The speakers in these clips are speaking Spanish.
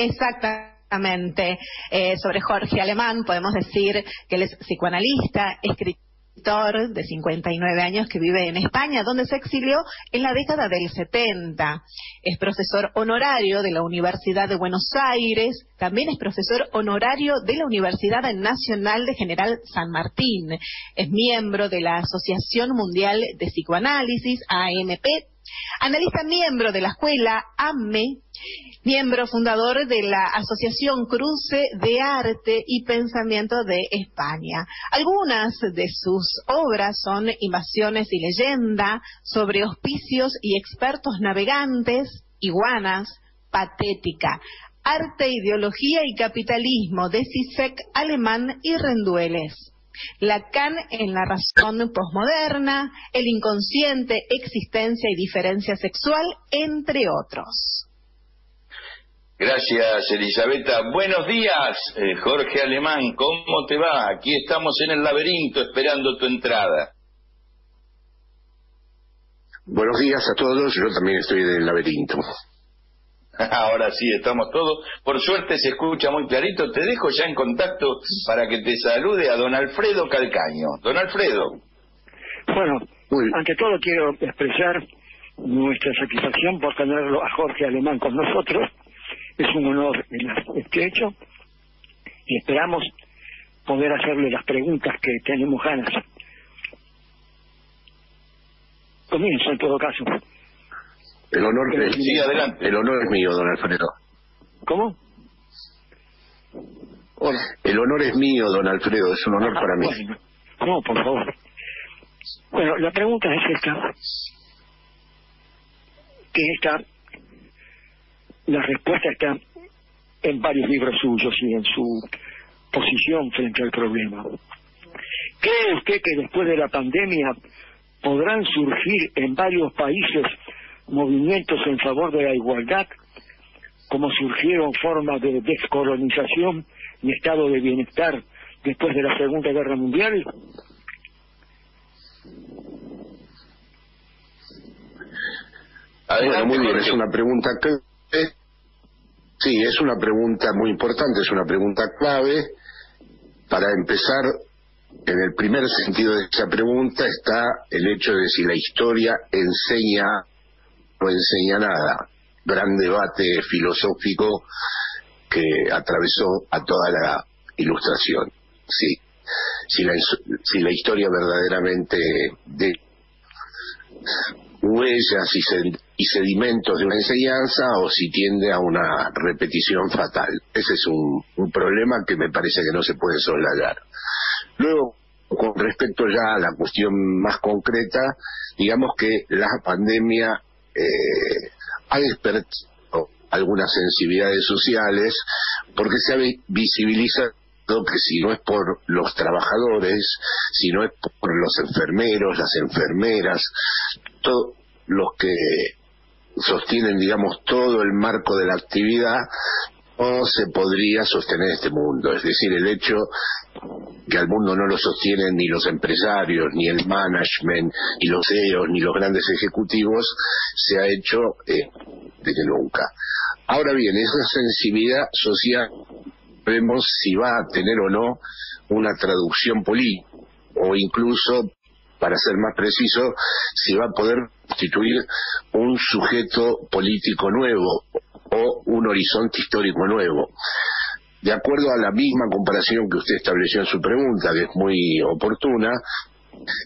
Exactamente. Eh, sobre Jorge Alemán podemos decir que él es psicoanalista, escritor de 59 años que vive en España, donde se exilió en la década del 70. Es profesor honorario de la Universidad de Buenos Aires, también es profesor honorario de la Universidad Nacional de General San Martín. Es miembro de la Asociación Mundial de Psicoanálisis, AMP, analista miembro de la escuela AME, miembro fundador de la Asociación Cruce de Arte y Pensamiento de España. Algunas de sus obras son Invasiones y Leyenda, sobre hospicios y expertos navegantes, Iguanas, Patética, Arte, Ideología y Capitalismo de Sisek Alemán y Rendueles. Lacan en la razón posmoderna, el inconsciente, existencia y diferencia sexual, entre otros. Gracias, Elisabetta. Buenos días, eh, Jorge Alemán. ¿Cómo te va? Aquí estamos en el laberinto esperando tu entrada. Buenos días a todos. Yo también estoy en el laberinto. Ahora sí, estamos todos. Por suerte se escucha muy clarito. Te dejo ya en contacto para que te salude a don Alfredo Calcaño. Don Alfredo. Bueno, ante todo quiero expresar nuestra satisfacción por tenerlo a Jorge Alemán con nosotros. Es un honor este hecho y esperamos poder hacerle las preguntas que tenemos ganas. Comienzo en todo caso. El honor, es, sí, adelante. el honor es mío, don Alfredo. ¿Cómo? El honor es mío, don Alfredo, es un honor para mí. No, por favor. Bueno, la pregunta es esta. Que esta, la respuesta está en varios libros suyos y en su posición frente al problema. ¿Cree usted que después de la pandemia podrán surgir en varios países movimientos en favor de la igualdad, como surgieron formas de descolonización y estado de bienestar después de la Segunda Guerra Mundial? Bueno, muy bien, es una pregunta clave. Sí, es una pregunta muy importante, es una pregunta clave. Para empezar, en el primer sentido de esa pregunta está el hecho de si la historia enseña enseña nada. Gran debate filosófico que atravesó a toda la ilustración. Sí, si la, si la historia verdaderamente de huellas y, y, sedimentos de una enseñanza o si tiende a una repetición fatal. Ese es un, un problema que me parece que no se puede soslayar. Luego, con respecto ya a la cuestión más concreta, digamos que la pandemia eh, ha despertado algunas sensibilidades sociales porque se ha visibilizado que si no es por los trabajadores, si no es por los enfermeros, las enfermeras, todos los que sostienen, digamos, todo el marco de la actividad, no se podría sostener este mundo. Es decir, el hecho que al mundo no lo sostienen ni los empresarios, ni el management, ni los CEOs, ni los grandes ejecutivos, se ha hecho eh, desde nunca. Ahora bien, esa sensibilidad social, vemos si va a tener o no una traducción política, o incluso, para ser más preciso, si va a poder constituir un sujeto político nuevo o un horizonte histórico nuevo. De acuerdo a la misma comparación que usted estableció en su pregunta, que es muy oportuna,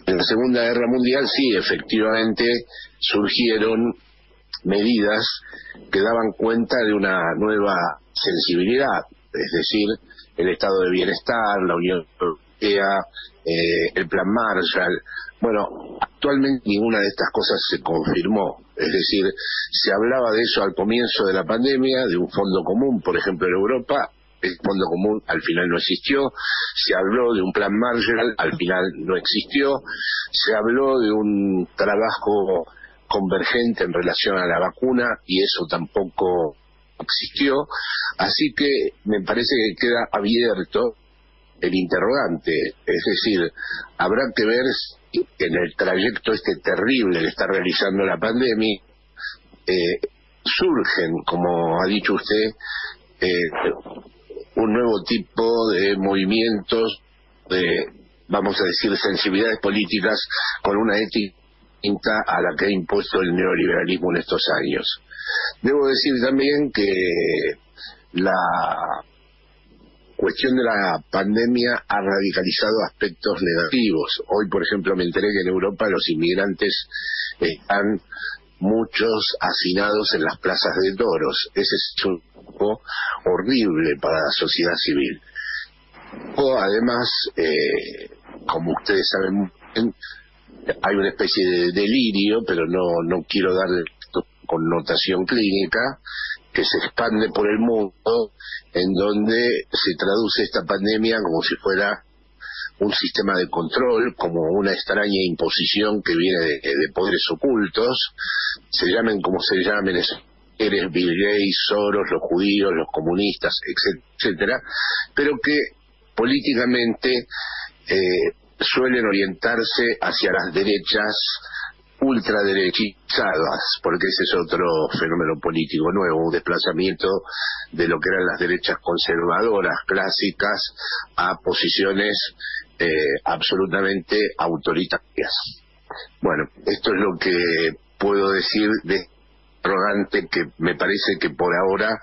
en la Segunda Guerra Mundial sí, efectivamente, surgieron medidas que daban cuenta de una nueva sensibilidad, es decir, el estado de bienestar, la Unión Europea, eh, el Plan Marshall. Bueno, actualmente ninguna de estas cosas se confirmó, es decir, se hablaba de eso al comienzo de la pandemia, de un fondo común, por ejemplo, en Europa, el Fondo Común al final no existió, se habló de un plan Marshall, al final no existió, se habló de un trabajo convergente en relación a la vacuna y eso tampoco existió, así que me parece que queda abierto el interrogante, es decir, habrá que ver en el trayecto este terrible que está realizando la pandemia, eh, surgen, como ha dicho usted, eh, un nuevo tipo de movimientos, de, vamos a decir, sensibilidades políticas con una ética a la que ha impuesto el neoliberalismo en estos años. Debo decir también que la cuestión de la pandemia ha radicalizado aspectos negativos. Hoy, por ejemplo, me enteré que en Europa los inmigrantes están muchos hacinados en las plazas de toros. Ese es un poco horrible para la sociedad civil. O además, eh, como ustedes saben, hay una especie de delirio, pero no, no quiero darle connotación clínica, que se expande por el mundo, en donde se traduce esta pandemia como si fuera un sistema de control, como una extraña imposición que viene de, poderes ocultos, se llamen como se llamen, eres Bill Gates, Soros, los judíos, los comunistas, etcétera, pero que políticamente eh, suelen orientarse hacia las derechas ultraderechizadas, porque ese es otro fenómeno político nuevo, un desplazamiento de lo que eran las derechas conservadoras clásicas a posiciones eh, absolutamente autoritarias. Bueno, esto es lo que puedo decir de arrogante que me parece que por ahora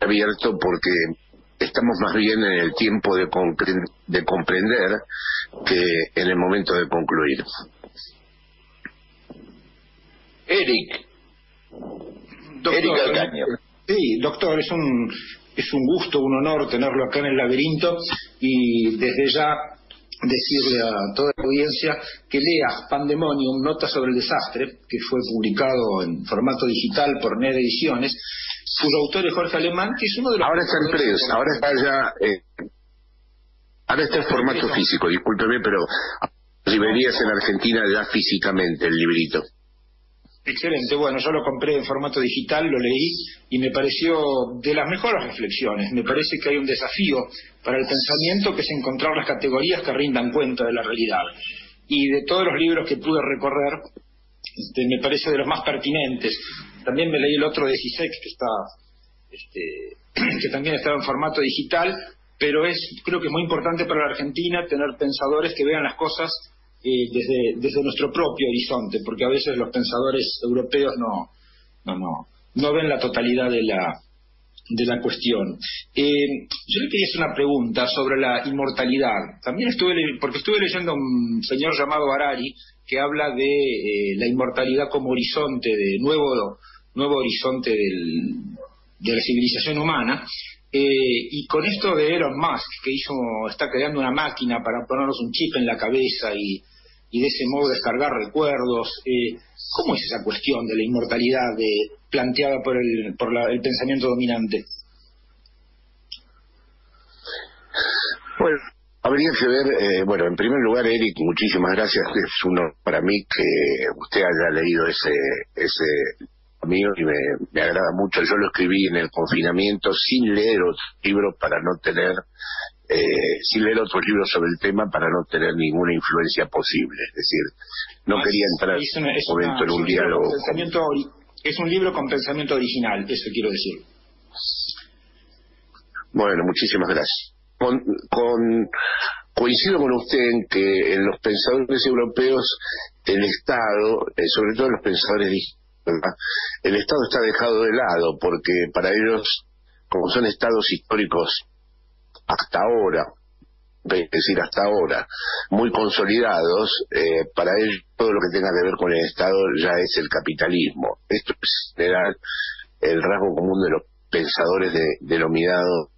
abierto porque estamos más bien en el tiempo de, de comprender que en el momento de concluir. Eric. Doctor, Sí, doctor, es un, es un gusto, un honor tenerlo acá en el laberinto y desde ya decirle a toda la audiencia que lea Pandemonium, Nota sobre el Desastre, que fue publicado en formato digital por NED Ediciones, cuyo autor es Jorge Alemán, que es uno de los... Ahora está en preso, ahora está ya... Eh, ahora está en formato físico, discúlpeme, pero librerías en Argentina ya físicamente el librito. Excelente, bueno, yo lo compré en formato digital, lo leí y me pareció de las mejores reflexiones. Me parece que hay un desafío para el pensamiento que es encontrar las categorías que rindan cuenta de la realidad. Y de todos los libros que pude recorrer, este, me parece de los más pertinentes. También me leí el otro de Sisek, que está, este, que también está en formato digital, pero es, creo que es muy importante para la Argentina tener pensadores que vean las cosas eh, desde, nuestro propio horizonte, porque a veces los pensadores europeos no, no, no, no ven la totalidad de la, de la cuestión. Eh, yo le quería hacer una pregunta sobre la inmortalidad. También estuve, porque estuve leyendo a un señor llamado Harari que habla de eh, la inmortalidad como horizonte, de nuevo, nuevo horizonte de la civilización humana. Y con esto de Elon Musk, que hizo, está creando una máquina para ponernos un chip en la cabeza y, y de ese modo descargar recuerdos, eh, ¿cómo es esa cuestión de la inmortalidad de, planteada por el, por el pensamiento dominante? Bueno, habría que ver, eh, bueno, en primer lugar, Eric, muchísimas gracias. Es uno para mí que usted haya leído ese, ese mío y me, me agrada mucho. Yo lo escribí en el confinamiento sin leer otros libros para no tener, eh, sin leer otros libros sobre el tema para no tener ninguna influencia posible. Es decir, no quería entrar en un momento en un diálogo. es un libro con pensamiento original, eso quiero decir. Bueno, muchísimas gracias. Con, con, coincido con usted en que en los pensadores europeos el Estado, eh, sobre todo los pensadores el Estado está dejado de lado porque para ellos, como son estados históricos hasta ahora, es decir, hasta ahora, muy consolidados, eh, para ellos todo lo que tenga que ver con el Estado ya es el capitalismo. Esto es el rasgo común de los pensadores de, denominados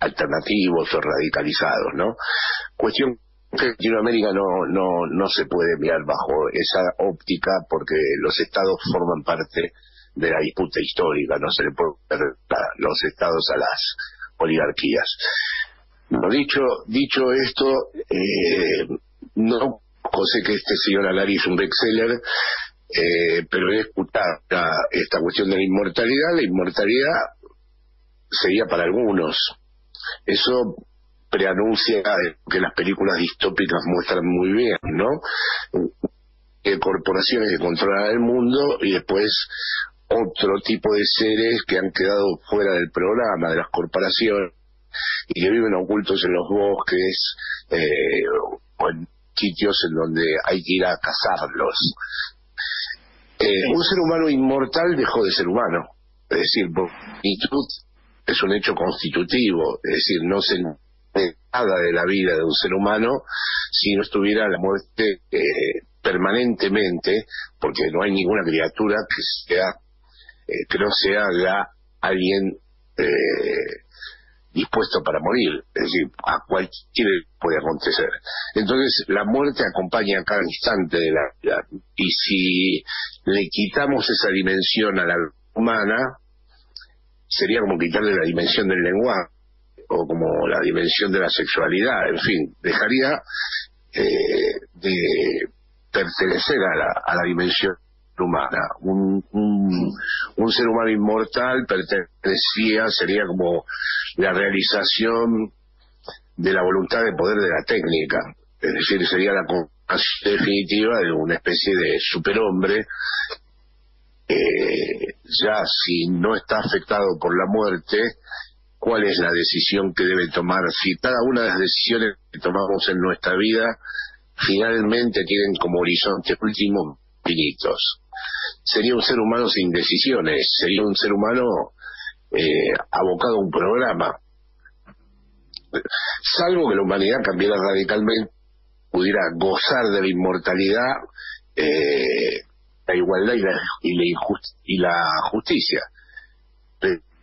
alternativos o radicalizados, ¿no? Cuestión que Latinoamérica no, no, no se puede mirar bajo esa óptica porque los estados forman parte de la disputa histórica, no se le puede ver los estados a las oligarquías. Dicho, dicho esto, eh, no sé que este señor Alari es un bestseller, eh, pero he escuchado esta cuestión de la inmortalidad. La inmortalidad sería para algunos. Eso preanuncia que las películas distópicas muestran muy bien, ¿no? Que corporaciones que controlan el mundo y después otro tipo de seres que han quedado fuera del programa, de las corporaciones, y que viven ocultos en los bosques eh, o en sitios en donde hay que ir a cazarlos. Eh, un ser humano inmortal dejó de ser humano, es decir, por es un hecho constitutivo, es decir, no se nada de la vida de un ser humano si no estuviera la muerte eh, permanentemente, porque no hay ninguna criatura que sea eh, que no sea ya alguien eh, dispuesto para morir, es decir, a cualquiera puede acontecer. Entonces, la muerte acompaña a cada instante de la vida, y si le quitamos esa dimensión a la humana, sería como quitarle la dimensión del lenguaje, o como la dimensión de la sexualidad, en fin, dejaría eh, de pertenecer a la, a la dimensión humana. Un, un, ser humano inmortal pertenecía, sería como la realización de la voluntad de poder de la técnica, es decir, sería la definitiva de una especie de superhombre. Eh, ya si no está afectado por la muerte, cuál es la decisión que debe tomar, si cada una de las decisiones que tomamos en nuestra vida finalmente tienen como horizonte último finitos sería un ser humano sin decisiones, sería un ser humano eh, abocado a un programa. Salvo que la humanidad cambiara radicalmente, pudiera gozar de la inmortalidad, eh, la igualdad y la, y la, justicia.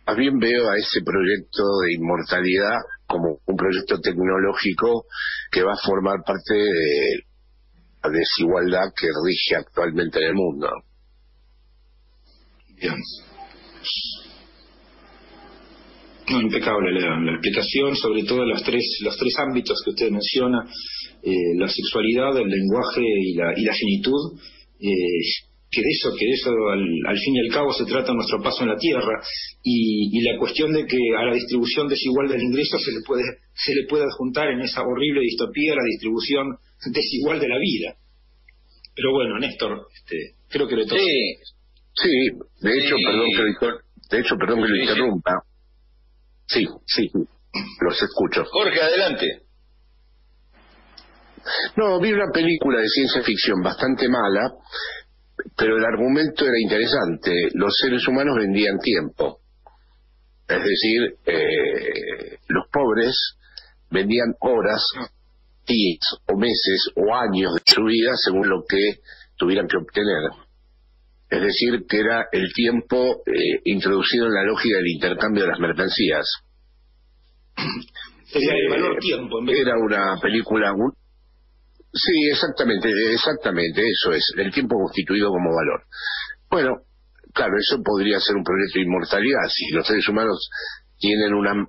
más bien veo a ese proyecto de inmortalidad como un proyecto tecnológico que va a formar parte de la desigualdad que rige actualmente en el mundo. Bien. impecable la, explicación, sobre todo los tres, los tres ámbitos que usted menciona, eh, la sexualidad, el lenguaje y la, y la finitud, eh, que de eso, que eso al, fin y al cabo se trata nuestro paso en la tierra, y, la cuestión de que a la distribución desigual del ingreso se le puede, se le puede adjuntar en esa horrible distopía la distribución desigual de la vida. Pero bueno, Néstor, este, creo que le toca. Sí, de hecho, perdón que lo, de hecho, perdón que lo interrumpa. Sí, sí, los escucho. Jorge, adelante. No, vi una película de ciencia ficción bastante mala, pero el argumento era interesante. Los seres humanos vendían tiempo. Es decir, eh, los pobres vendían horas, días o meses o años de su vida según lo que tuvieran que obtener es decir, que era el tiempo eh, introducido en la lógica del intercambio de las mercancías. Sería el valor tiempo. era una película... Sí, exactamente, exactamente, eso es, el tiempo constituido como valor. Bueno, claro, eso podría ser un proyecto de inmortalidad. Si los seres humanos tienen una,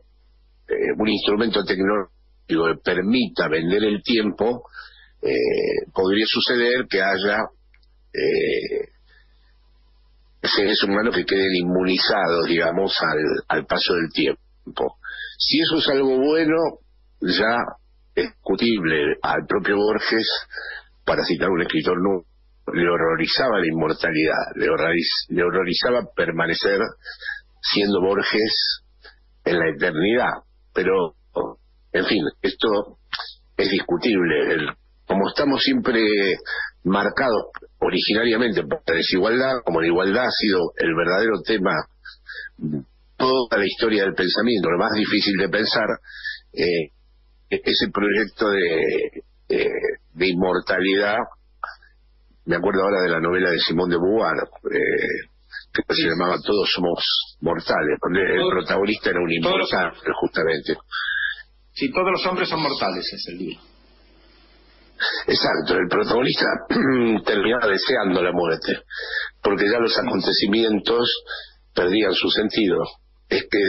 eh, un instrumento tecnológico que permita vender el tiempo, eh, podría suceder que haya seres humanos que queden inmunizados, digamos, al, paso del tiempo. Si eso es algo bueno, ya es discutible al propio Borges, para citar un escritor nuevo, le horrorizaba la inmortalidad, le, le horrorizaba permanecer siendo Borges en la eternidad. Pero, en fin, esto es discutible. El, como estamos siempre marcados originariamente por la desigualdad, como la igualdad ha sido el verdadero tema toda la historia del pensamiento, lo más difícil de pensar, eh, ese proyecto de, de inmortalidad, me acuerdo ahora de la novela de Simón de Beauvoir, eh, que se llamaba Todos somos mortales, donde el protagonista era un inmortal, justamente. Sí, todos los hombres son mortales, es el libro. Exacto, el protagonista terminaba deseando la muerte, porque ya los acontecimientos perdían su sentido. Es que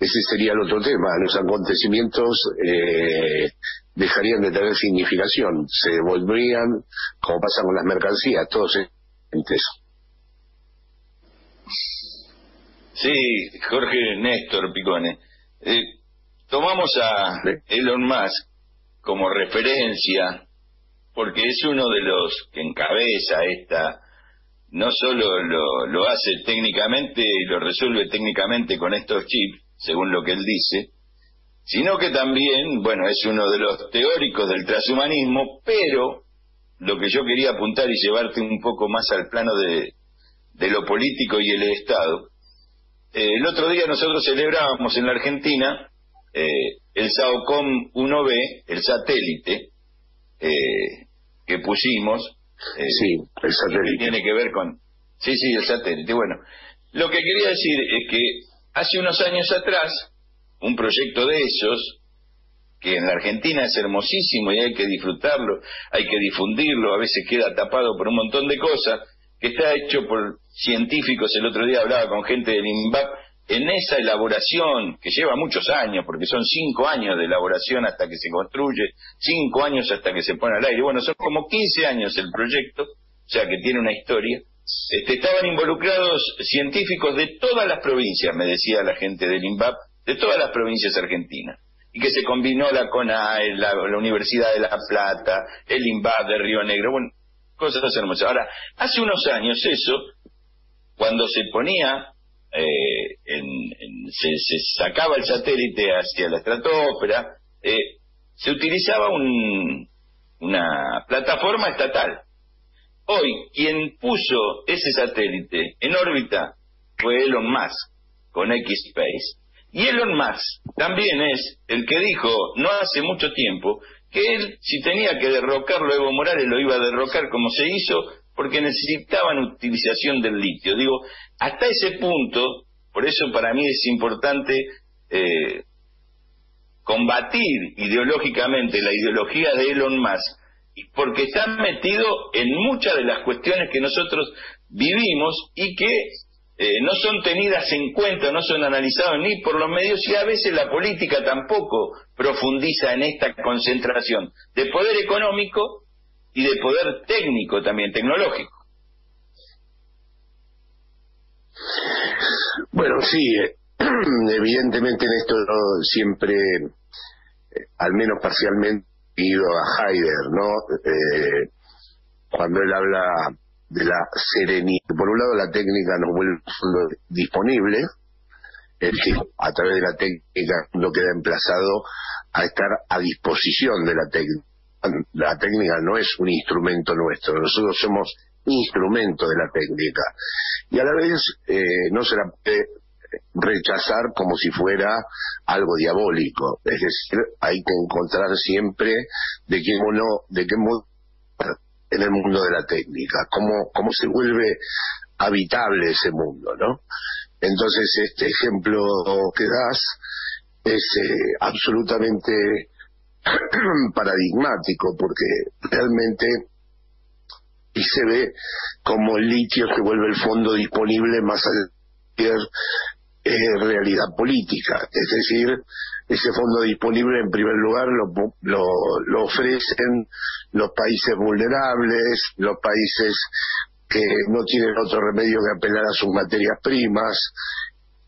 ese sería el otro tema, los acontecimientos eh, dejarían de tener significación, se volverían, como pasa con las mercancías, todos entes. Sí, Jorge Néstor Picone. Eh, tomamos a Elon Musk como referencia, porque es uno de los que encabeza esta no solo lo, lo hace técnicamente y lo resuelve técnicamente con estos chips, según lo que él dice, sino que también, bueno, es uno de los teóricos del transhumanismo, pero lo que yo quería apuntar y llevarte un poco más al plano de, de lo político y el Estado. Eh, el otro día nosotros celebrábamos en la Argentina eh, el SAOCOM 1B, el satélite eh, que pusimos. sí, el satélite. Que tiene que ver con... Sí, sí, el satélite. Bueno, lo que quería decir es que hace unos años atrás, un proyecto de esos, que en la Argentina es hermosísimo y hay que disfrutarlo, hay que difundirlo, a veces queda tapado por un montón de cosas, que está hecho por científicos, el otro día hablaba con gente del INVAP, en esa elaboración, que lleva muchos años, porque son cinco años de elaboración hasta que se construye, cinco años hasta que se pone al aire, bueno, son como 15 años el proyecto, o sea que tiene una historia, este, estaban involucrados científicos de todas las provincias, me decía la gente del INVAP, de todas las provincias argentinas y que se combinó la CONAE, la, Universidad de La Plata, el INVAD de Río Negro, bueno, cosas hermosas. Ahora, hace unos años eso, cuando se ponía, eh, en, se, sacaba el satélite hacia la estratosfera, eh, se utilizaba un, una plataforma estatal. Hoy, quien puso ese satélite en órbita fue Elon Musk con X-Space. Y Elon Musk también es el que dijo no hace mucho tiempo que él, si tenía que derrocarlo Evo Morales, lo iba a derrocar como se hizo, porque necesitaban utilización del litio. Digo, hasta ese punto, por eso para mí es importante eh, combatir ideológicamente la ideología de Elon Musk, porque está metido en muchas de las cuestiones que nosotros vivimos y que eh, no son tenidas en cuenta, no son analizadas ni por los medios y a veces la política tampoco profundiza en esta concentración de poder económico y de poder técnico también, tecnológico. Bueno, sí, eh, evidentemente en esto siempre, eh, al menos parcialmente, ido a Haider, ¿no? cuando él habla de la serenidad. Por un lado, la técnica nos vuelve disponible, es decir, a través de la técnica no queda emplazado a estar a disposición de la técnica. La técnica no es un instrumento nuestro, nosotros somos instrumento de la técnica. Y a la vez eh, no se la puede rechazar como si fuera algo diabólico. Es decir, hay que encontrar siempre de qué modo, de qué modo en el mundo de la técnica, cómo, cómo se vuelve habitable ese mundo, ¿no? Entonces, este ejemplo que das es eh, absolutamente paradigmático porque realmente y se ve como el litio se vuelve el fondo disponible más allá de eh, realidad política. Es decir, ese fondo disponible en primer lugar lo, lo, lo ofrecen los países vulnerables, los países que no tienen otro remedio que apelar a sus materias primas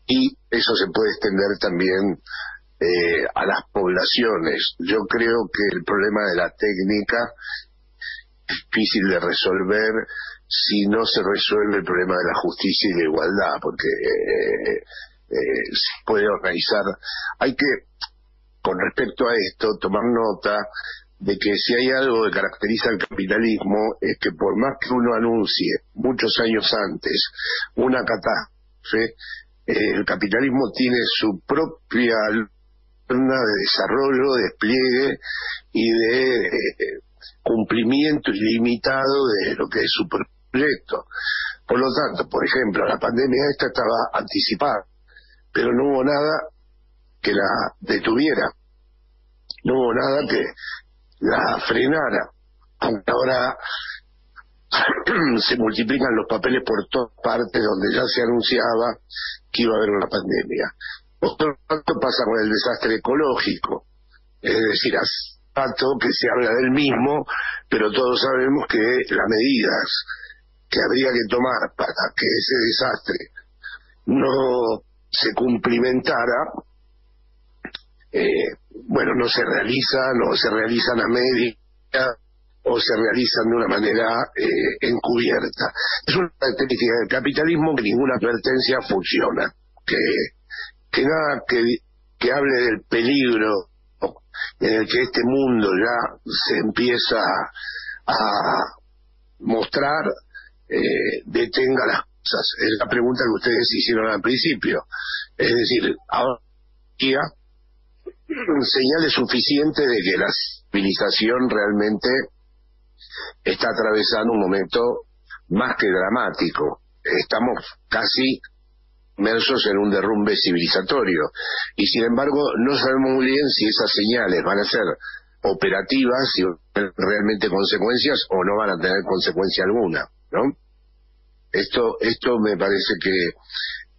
y eso se puede extender también eh, a las poblaciones. Yo creo que el problema de la técnica es difícil de resolver si no se resuelve el problema de la justicia y la igualdad, porque eh, eh, se puede organizar. Hay que, con respecto a esto, tomar nota de que si hay algo que caracteriza al capitalismo es que por más que uno anuncie muchos años antes una catástrofe, eh, el capitalismo tiene su propia luna de desarrollo, despliegue y de eh, cumplimiento ilimitado de lo que es su proyecto. Por lo tanto, por ejemplo, la pandemia esta estaba anticipada, pero no hubo nada que la detuviera. No hubo nada que la frenara. Aunque ahora se multiplican los papeles por todas partes donde ya se anunciaba que iba a haber una pandemia. Otro tanto pasa con el desastre ecológico. Es decir, hace tanto que se habla del mismo, pero todos sabemos que las medidas que habría que tomar para que ese desastre no se cumplimentara, eh, bueno, no se realizan no se realizan a media o se realizan de una manera eh, encubierta. Es una característica del capitalismo que ninguna advertencia funciona, que, que nada que, que hable del peligro en el que este mundo ya se empieza a mostrar, eh, detenga las Es la pregunta que ustedes hicieron al principio. Es decir, ahora señales suficientes de que la civilización realmente está atravesando un momento más que dramático. Estamos casi inmersos en un derrumbe civilizatorio. Y sin embargo, no sabemos muy bien si esas señales van a ser operativas y realmente consecuencias o no van a tener consecuencia alguna, ¿no? Esto, esto me parece que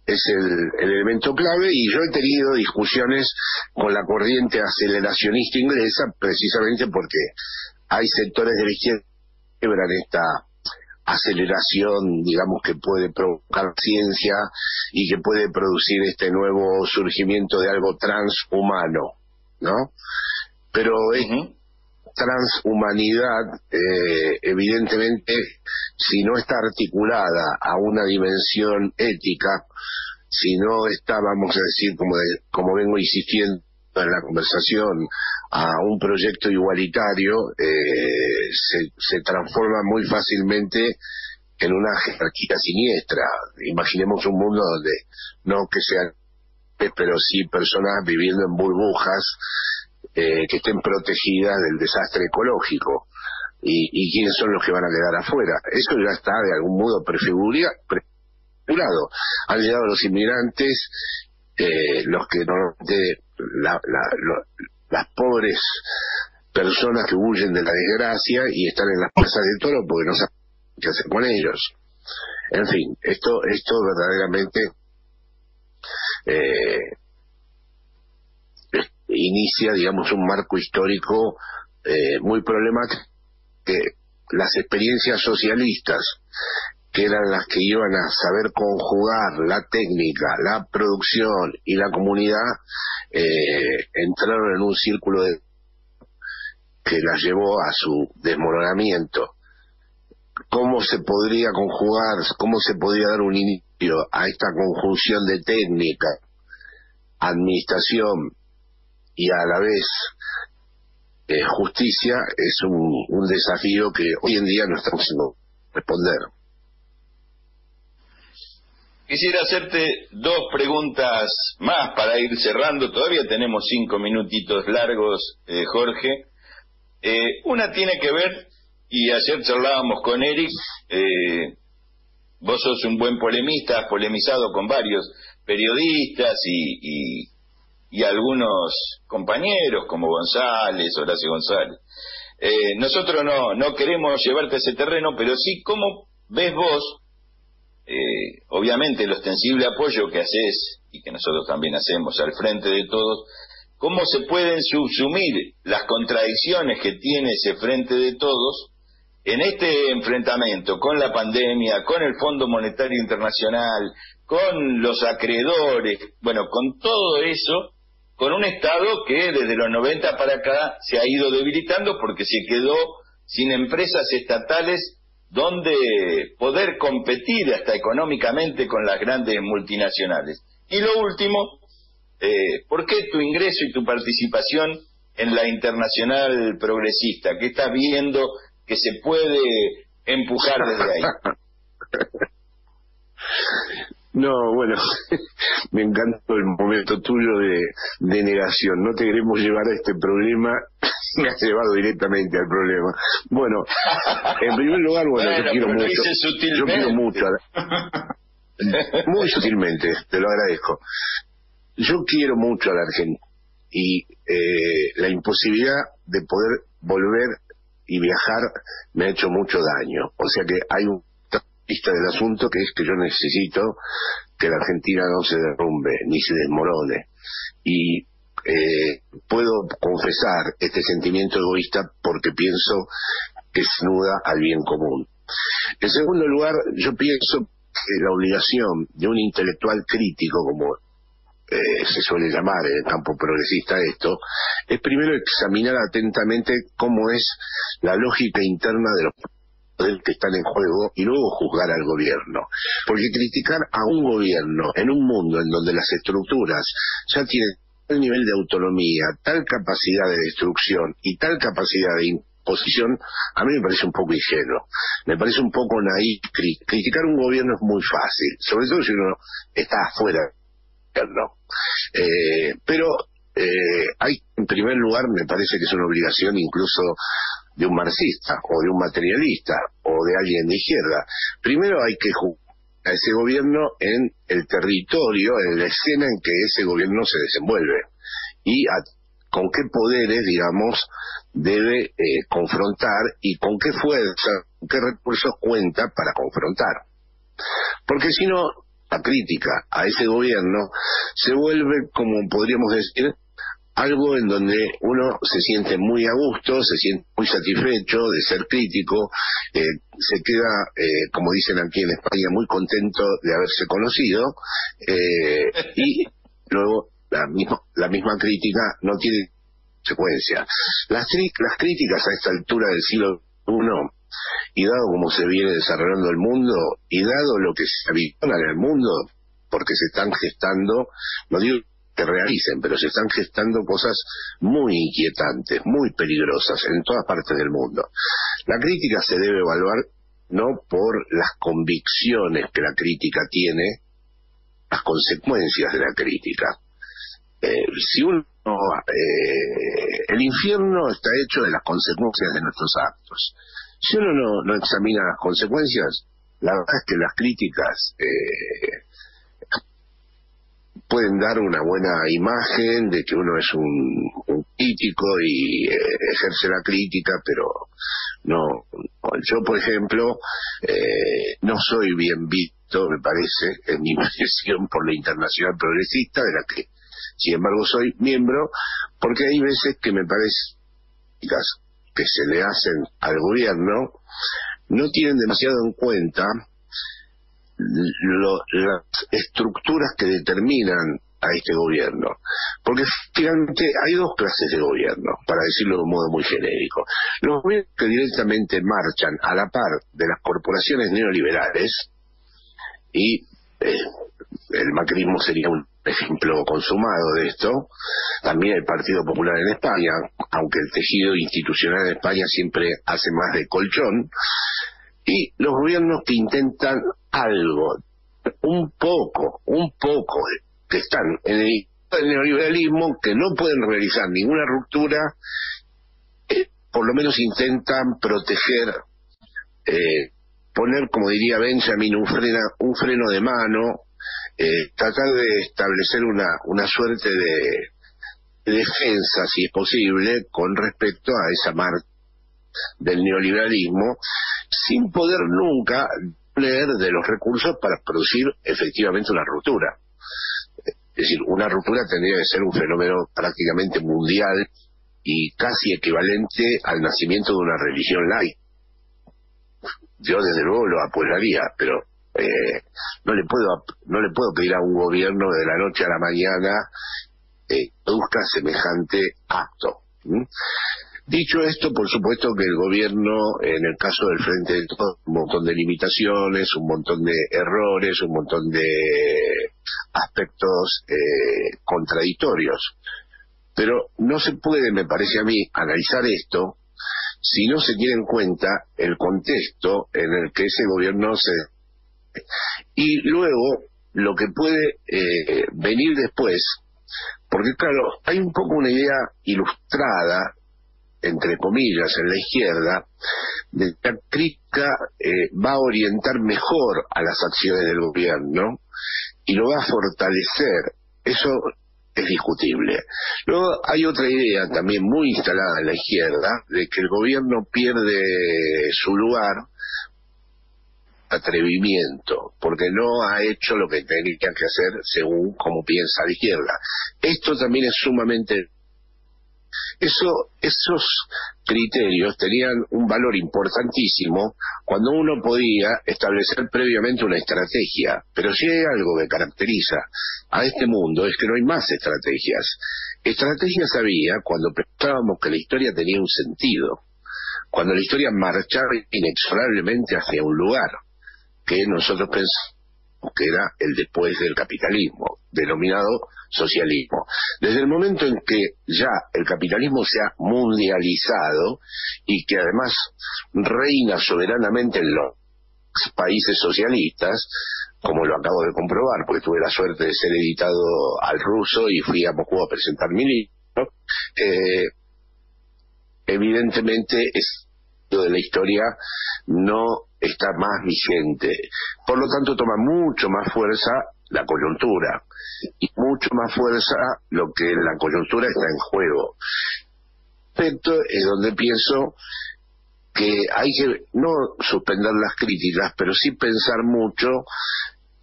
es el, elemento clave y yo he tenido discusiones con la corriente aceleracionista inglesa precisamente porque hay sectores de la izquierda que verán esta aceleración, digamos, que puede provocar ciencia y que puede producir este nuevo surgimiento de algo transhumano, ¿no? Pero es transhumanidad, eh, evidentemente, si no está articulada a una dimensión ética, si no está, vamos a decir, como, como vengo insistiendo en la conversación, a un proyecto igualitario, eh, se, se transforma muy fácilmente en una jerarquía siniestra. Imaginemos un mundo donde no que sean, pero sí personas viviendo en burbujas eh, que estén protegidas del desastre ecológico. Y, quiénes son los que van a quedar afuera. Eso ya está de algún modo prefigurado. Han llegado los inmigrantes, eh, los que normalmente la, las pobres personas que huyen de la desgracia y están en las plazas de toro porque no saben qué hacer con ellos. En fin, esto, esto verdaderamente eh, inicia, digamos, un marco histórico eh, muy problemático que las experiencias socialistas que eran las que iban a saber conjugar la técnica, la producción y la comunidad, eh, entraron en un círculo de que las llevó a su desmoronamiento. ¿Cómo se podría conjugar, cómo se podría dar un inicio a esta conjunción de técnica, administración y a la vez eh, justicia? Es un, desafío que hoy en día no estamos haciendo responder. Quisiera hacerte dos preguntas más para ir cerrando. Todavía tenemos cinco minutitos largos, eh, Jorge. Eh, una tiene que ver, y ayer charlábamos con Eric, eh, vos sos un buen polemista, has polemizado con varios periodistas y, y, algunos compañeros como González, Horacio González. nosotros no, no queremos llevarte a ese terreno, pero sí, ¿cómo ves vos eh, obviamente el ostensible apoyo que haces y que nosotros también hacemos al frente de todos, ¿cómo se pueden subsumir las contradicciones que tiene ese frente de todos en este enfrentamiento con la pandemia, con el Fondo Monetario Internacional, con los acreedores, bueno, con todo eso, con un Estado que desde los 90 para acá se ha ido debilitando porque se quedó sin empresas estatales donde poder competir hasta económicamente con las grandes multinacionales. Y lo último, eh, ¿por qué tu ingreso y tu participación en la internacional progresista? ¿Qué estás viendo que se puede empujar desde ahí? No, bueno, me encantó el momento tuyo de, de negación. No te queremos llevar a este problema me has llevado directamente al problema. Bueno, en primer lugar, bueno, yo quiero mucho. Yo quiero mucho. muy sutilmente, te lo agradezco. Yo quiero mucho a la Argentina y eh, la imposibilidad de poder volver y viajar me ha hecho mucho daño. O sea que hay un pista del asunto que es que yo necesito que la Argentina no se derrumbe ni se desmorone. Y eh, puedo confesar este sentimiento egoísta porque pienso que nuda al bien común. En segundo lugar, yo pienso que la obligación de un intelectual crítico como eh, se suele llamar en el campo progresista esto, es primero examinar atentamente cómo es la lógica interna de los poderes que están en juego y luego juzgar al gobierno. Porque criticar a un gobierno en un mundo en donde las estructuras ya tienen tal nivel de autonomía, tal capacidad de destrucción y tal capacidad de imposición, a mí me parece un poco ingenuo. Me parece un poco naif. Criticar un gobierno es muy fácil, sobre todo si uno está afuera no. Eh, pero eh, hay, en primer lugar, me parece que es una obligación incluso de un marxista o de un materialista o de alguien de izquierda. Primero hay que jugar a ese gobierno en el territorio, en la escena en que ese gobierno se desenvuelve y con qué poderes, digamos, debe eh, confrontar y con qué fuerza, con qué recursos cuenta para confrontar. Porque si no, la crítica a ese gobierno se vuelve, como podríamos decir, algo en donde uno se siente muy a gusto, se siente muy satisfecho de ser crítico, eh, se queda, eh, como dicen aquí en España, muy contento de haberse conocido, eh, y luego la misma, la misma crítica no tiene consecuencia. Las, las críticas a esta altura del siglo I y dado cómo se viene desarrollando el mundo y dado lo que se avicina en el mundo, porque se están gestando, no digo que realicen, pero se están gestando cosas muy inquietantes, muy peligrosas en todas partes del mundo. La crítica se debe evaluar no por las convicciones que la crítica tiene, las consecuencias de la crítica. Eh, si uno, eh, el infierno está hecho de las consecuencias de nuestros actos. Si uno no, no examina las consecuencias, la verdad es que las críticas eh, pueden dar una buena imagen de que uno es un, crítico y eh, ejerce la crítica, pero no. Yo, por ejemplo, eh, no soy bien visto, me parece, en mi impresión por la Internacional Progresista, de la que, sin embargo, soy miembro, porque hay veces que me parece que se le hacen al gobierno no tienen demasiado en cuenta las estructuras que determinan a este gobierno. Porque finalmente hay dos clases de gobierno, para decirlo de un modo muy genérico. Los gobiernos que directamente marchan a la par de las corporaciones neoliberales, y eh, el macrismo sería un ejemplo consumado de esto, también el Partido Popular en España, aunque el tejido institucional en España siempre hace más de colchón, y los gobiernos que intentan algo, un poco, un poco, que están en el, neoliberalismo, que no pueden realizar ninguna ruptura, eh, por lo menos intentan proteger, eh, poner, como diría Benjamin, un, un freno de mano, eh, tratar de establecer una suerte de, defensa, si es posible, con respecto a esa marca del neoliberalismo, sin poder nunca leer de los recursos para producir efectivamente una ruptura. Es decir, una ruptura tendría que ser un fenómeno prácticamente mundial y casi equivalente al nacimiento de una religión laica. Yo desde luego lo apoyaría, pero eh, no le puedo no le puedo pedir a un gobierno de la noche a la mañana eh, produzca semejante acto. Dicho esto, por supuesto que el gobierno, en el caso del Frente de Todos, un montón de limitaciones, un montón de errores, un montón de aspectos eh, contradictorios. Pero no se puede, me parece a mí, analizar esto si no se tiene en cuenta el contexto en el que ese gobierno se y luego lo que puede eh, venir después, porque claro, hay un poco una idea ilustrada, entre comillas, en la izquierda, de la crítica eh, va a orientar mejor a las acciones del gobierno y lo va a fortalecer. Eso es discutible. Luego hay otra idea también muy instalada en la izquierda, de que el gobierno pierde su lugar atrevimiento, porque no ha hecho lo que tenía que hacer según como piensa la izquierda. Esto también es sumamente Eso, esos criterios tenían un valor importantísimo cuando uno podía establecer previamente una estrategia. Pero si hay algo que caracteriza a este mundo es que no hay más estrategias. Estrategias había cuando pensábamos que la historia tenía un sentido, cuando la historia marchaba inexorablemente hacia un lugar que nosotros pensamos que era el después del capitalismo, denominado socialismo. Desde el momento en que ya el capitalismo se ha mundializado y que además reina soberanamente en los países socialistas, como lo acabo de comprobar, porque tuve la suerte de ser editado al ruso y fui a Moscú a presentar mi libro, eh, evidentemente es de la historia no está más vigente. Por lo tanto, toma mucho más fuerza la coyuntura y mucho más fuerza lo que la coyuntura está en juego. Esto es donde pienso que hay que no suspender las críticas, pero sí pensar mucho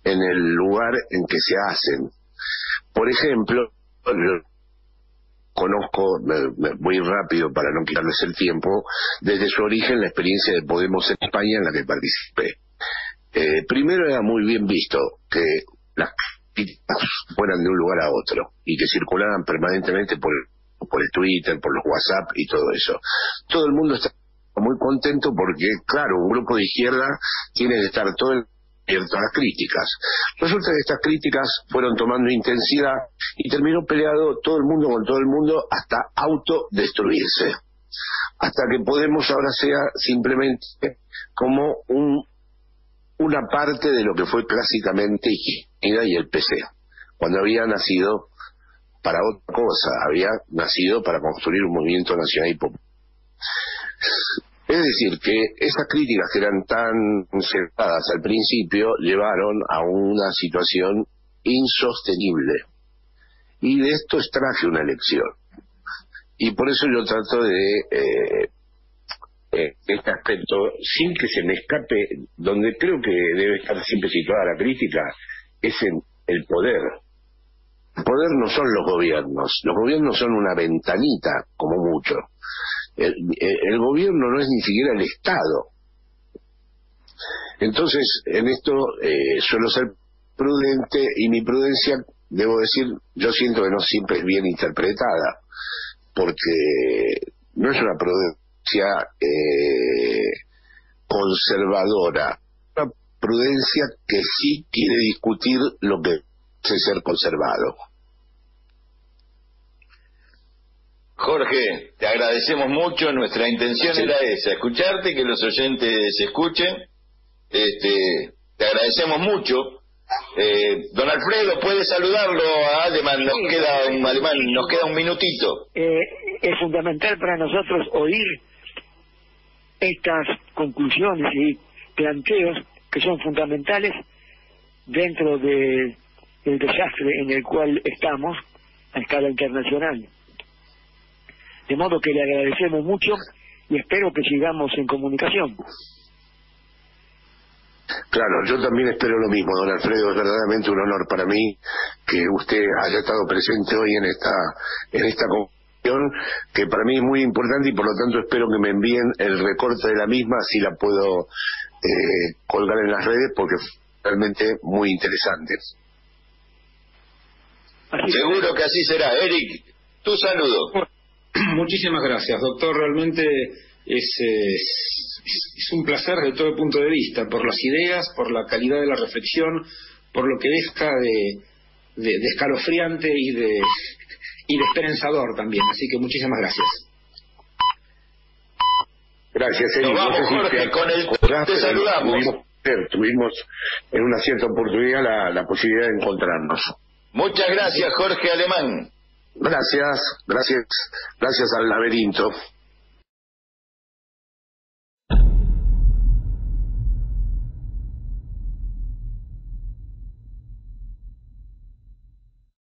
en el lugar en que se hacen. Por ejemplo, conozco muy rápido para no quitarles el tiempo, desde su origen la experiencia de Podemos en España en la que participé. Eh, primero era muy bien visto que las fueran de un lugar a otro y que circularan permanentemente por por el Twitter, por los WhatsApp y todo eso. Todo el mundo está muy contento porque, claro, un grupo de izquierda tiene que estar todo el todas las críticas. Resulta que estas críticas fueron tomando intensidad y terminó peleado todo el mundo con todo el mundo hasta autodestruirse. Hasta que Podemos ahora sea simplemente como un, una parte de lo que fue clásicamente Izquierda y el PC, cuando había nacido para otra cosa, había nacido para construir un movimiento nacional y popular. Es decir, que esas críticas que eran tan cerradas al principio llevaron a una situación insostenible. Y de esto extraje una lección. Y por eso yo trato de eh, eh, este aspecto, sin que se me escape, donde creo que debe estar siempre situada la crítica, es en el poder. El poder no son los gobiernos, los gobiernos son una ventanita, como mucho el, gobierno no es ni siquiera el Estado. Entonces, en esto eh, suelo ser prudente y mi prudencia, debo decir, yo siento que no siempre es bien interpretada, porque no es una prudencia eh, conservadora, una prudencia que sí quiere discutir lo que es ser conservado. Jorge, te agradecemos mucho, nuestra intención era esa, escucharte, que los oyentes escuchen. Este, te agradecemos mucho. Eh, don Alfredo, puede saludarlo a Alemán, nos queda un alemán, nos queda un minutito. Eh, es fundamental para nosotros oír estas conclusiones y planteos que son fundamentales dentro del desastre en el cual estamos a escala internacional. De modo que le agradecemos mucho y espero que sigamos en comunicación. Claro, yo también espero lo mismo, don Alfredo. Es verdaderamente un honor para mí que usted haya estado presente hoy en esta en esta que para mí es muy importante y por lo tanto espero que me envíen el recorte de la misma, si la puedo eh, colgar en las redes, porque es realmente muy interesante. Seguro que así será. Eric, tu saludo. Muchísimas gracias, doctor. Realmente es, es, un placer de todo punto de vista, por las ideas, por la calidad de la reflexión, por lo que deja de, de, escalofriante y de, y de esperanzador también. Así que muchísimas gracias. Gracias, Nos vamos, Jorge, con el te saludamos. Tuvimos, en una cierta oportunidad la, la posibilidad de encontrarnos. Muchas gracias, Jorge Alemán. Gracias, gracias, gracias al laberinto.